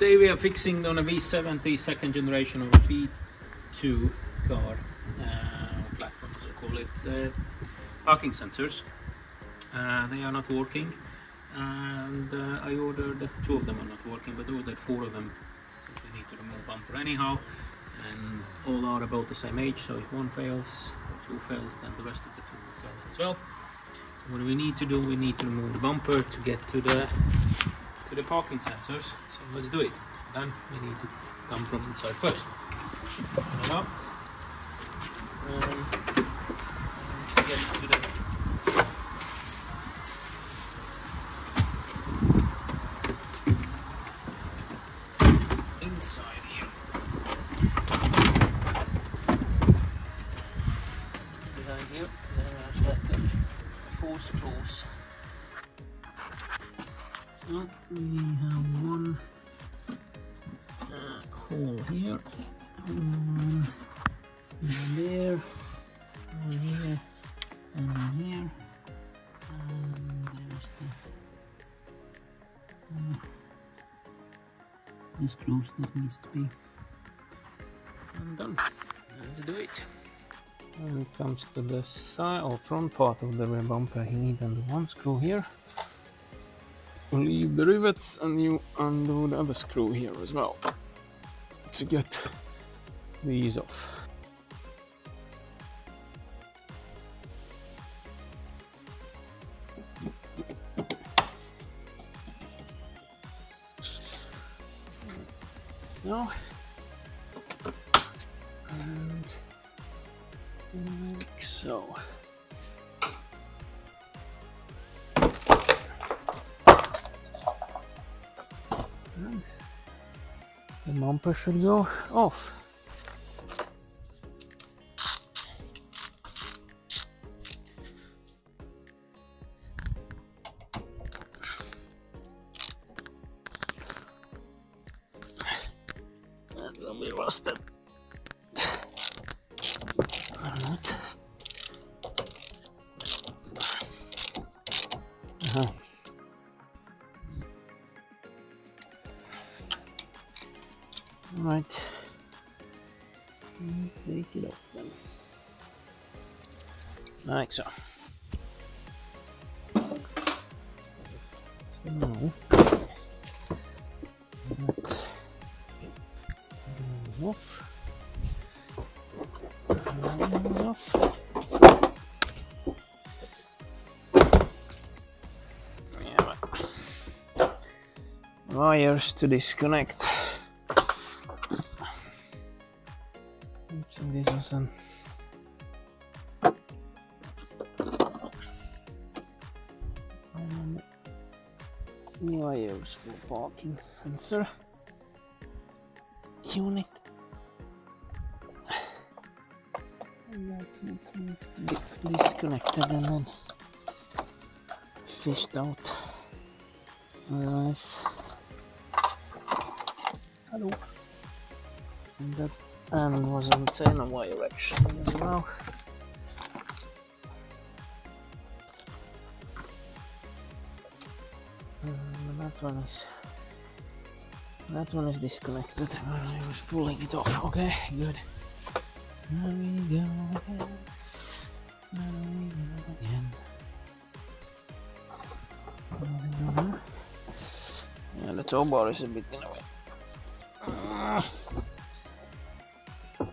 Today we are fixing on a V70 second generation of a P2 car uh, platform, as I call it, uh, parking sensors. Uh, they are not working, and uh, I ordered two of them are not working, but I ordered four of them we need to remove bumper anyhow, and all are about the same age. So if one fails or two fails, then the rest of the two will fail as well. So what we need to do, we need to remove the bumper to get to the the parking sensors. So let's do it. Then we need to come from inside first. It up. Um, get to the here, one there, one here, and here, and there's the uh, the screws that needs to be undone. Let's do it. When it comes to the side or front part of the rear bumper, you need undo one screw here. Leave the rivets and you undo the other screw here as well to get these off. So, and like so. And the bumper should go off. Right. Mm, take it off then. Like so. So now off. Off. Yeah, wires to disconnect. This was an um, wires for parking sensor unit. And that's what needs to be disconnected and then fished out. Otherwise, hello. And that and was on antenna wire actually as well. And that one is that one is disconnected I was pulling it off. Okay, good. There we go again. There we go again. Yeah, the tow bar is a bit in way.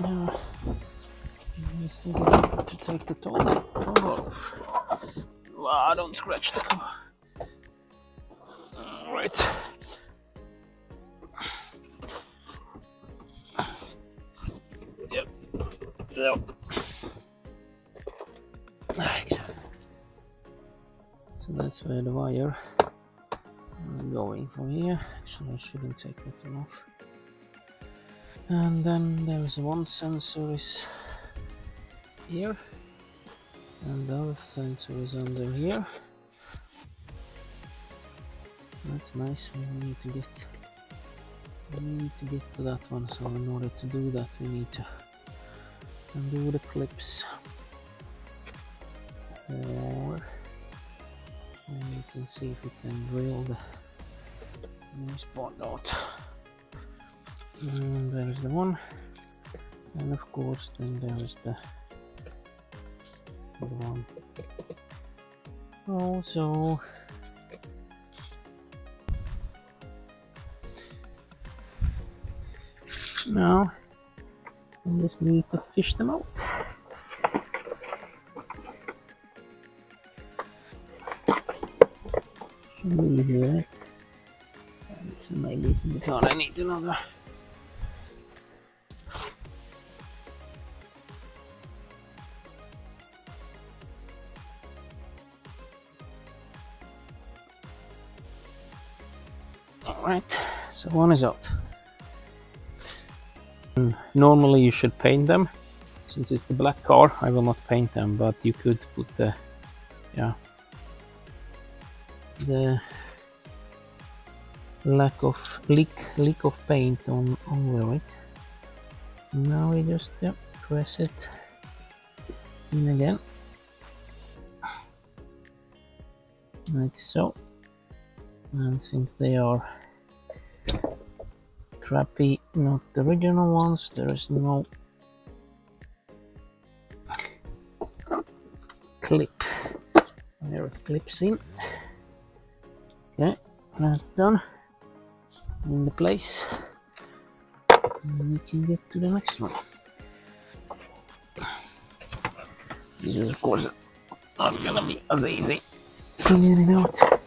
Now, think to take the tow off. Ah, don't scratch the car. Right. Yep. Yep. Like so. That's where the wire is going from here. Actually, I shouldn't take that off. And then there is one sensor is here, and the other sensor is under here. That's nice. We need to get we need to get to that one. So in order to do that, we need to undo the clips. Or and you can see if we can drill the part out. And there is the one. And of course then there is the, other one. Also now I just need to fish them out. Should be easy right this maybe isn't I need another so one is out. Hmm, normally you should paint them. Since it's the black car, I will not paint them, but you could put the, yeah, the lack of leak leak of paint on over it. Now we just yeah, press it in again, like so. And since they are crappy, not the original ones. There is no clip. There it clips in. Okay, that's done. In the place. And we can get to the next one. This is of course not gonna be as easy it out.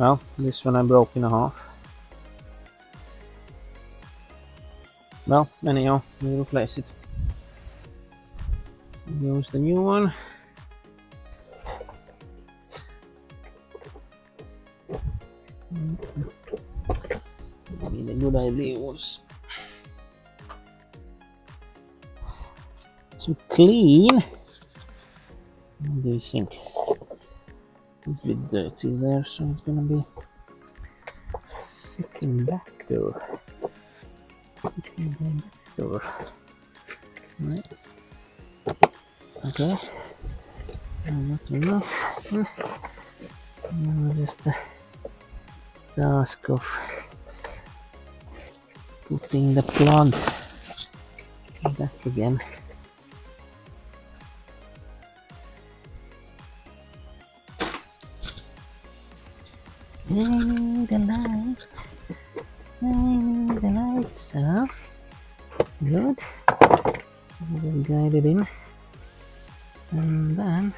Well, this one I broke in half. Well, anyhow, we replace it. Here's the new one. I mean, the good idea was to clean. What do you think? It's a bit dirty there, so it's gonna be sitting back. Sitting back there. Right. Okay. And that's enough. Now just the task of putting the plug back again. Hey, the lights. Hey, the lights off. Good. Just guide it in. And then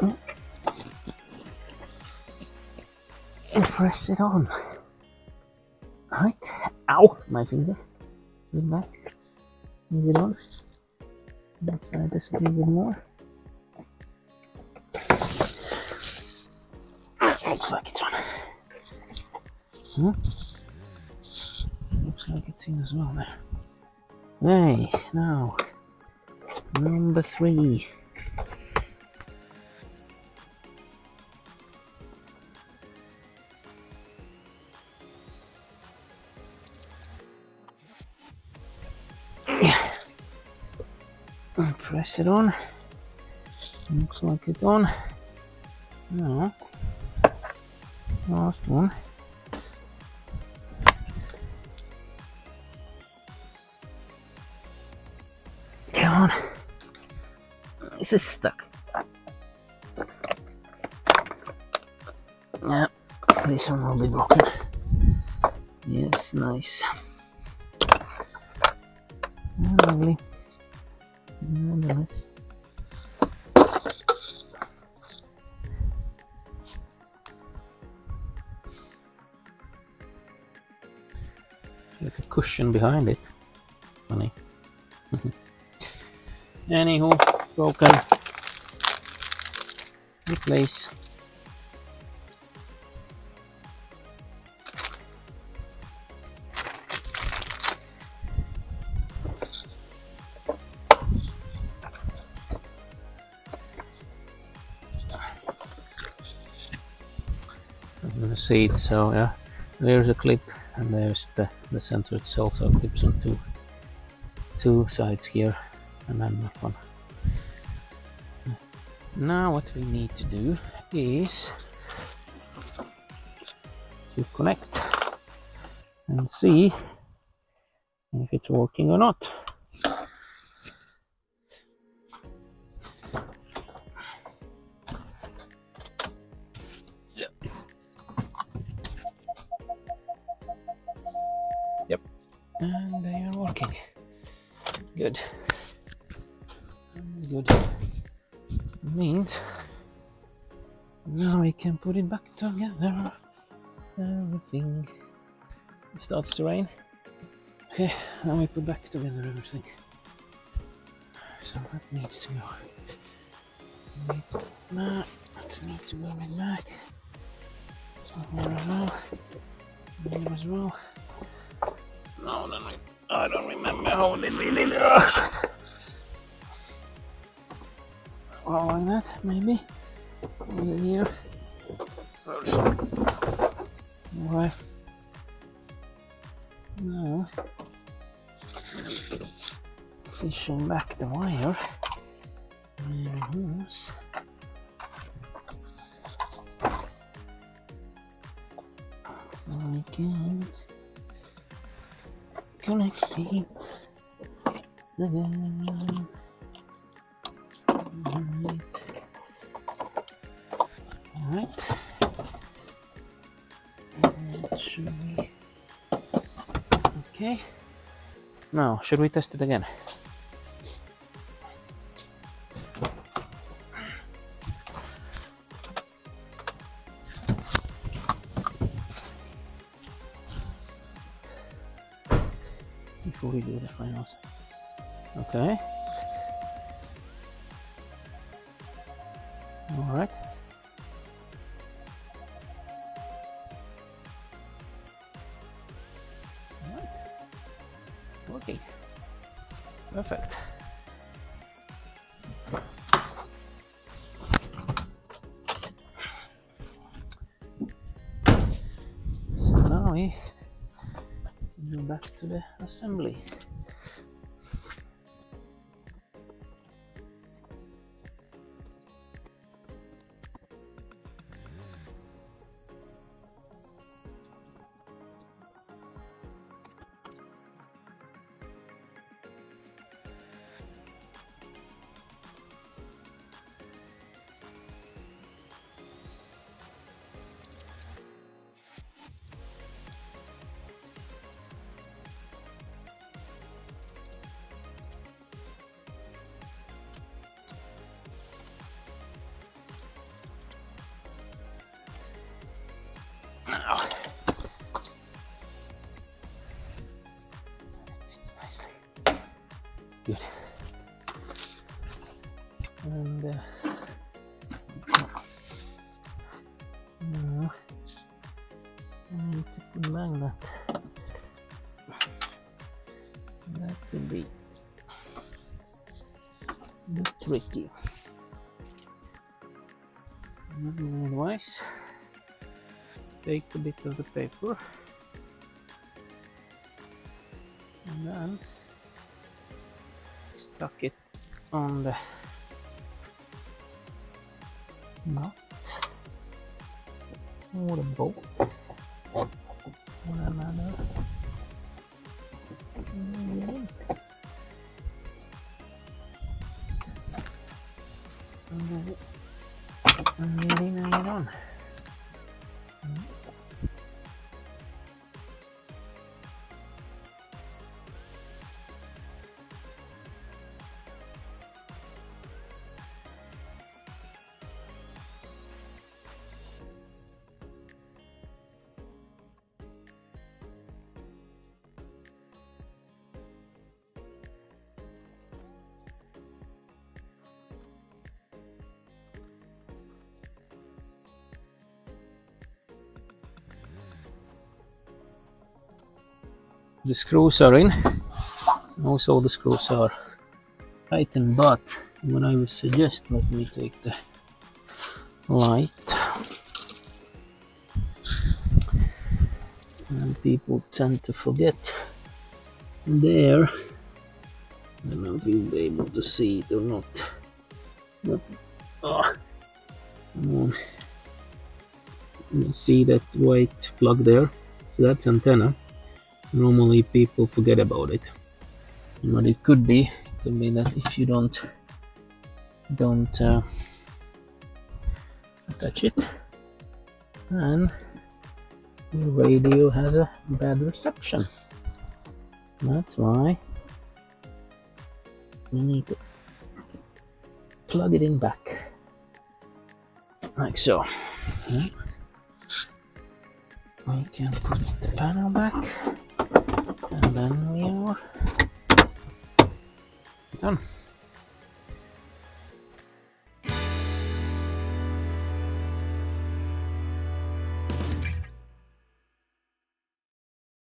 oh. press it on. Right. Ow! My finger. Good back. Is it on? Let's try this a little more. Looks like it's on. Hmm? Looks like it's in as well there. Hey, now, number three. Yeah. Press it on. Looks like it's on. Now, last one. Come on. This is stuck. Yeah, this one will be broken. Yes, nice. Oh, lovely. Like a cushion behind it. Funny. Anywho, broken. Replace. I'm gonna see it so yeah there's a clip and there's the, the sensor itself so it clips on two two sides here and then that one. Now what we need to do is to connect and see if it's working or not. Yep. And they are working. Good. Good. Means now we can put it back together. Everything it starts to rain. Okay, now we put back together everything. So that needs to go. Need that. Needs to go back. So here as well. Here as well. I, I don't remember really does. Well, like that, maybe. In here. First. Alright. Now, position back the wire. There it I can it again. Alright. Alright. Okay. Now, should we test it again? Before we do the finals. Okay. All right. Back to the assembly. Now. Nicely. Good. And uh, now I need to put magnet. That could be a bit tricky. Otherwise take a bit of the paper. And then stuck it on the nut. Or the bolt the screws are in also the screws are tightened but what I would suggest let me take the light and people tend to forget there I don't know if you'll be able to see it or not. But, oh, come on. See that white plug there? So that's antenna. Normally people forget about it. What it could be, it could be that if you don't don't uh, touch it, and the radio has a bad reception. That's why we need to plug it in back like so. We can put the panel back and then we are done.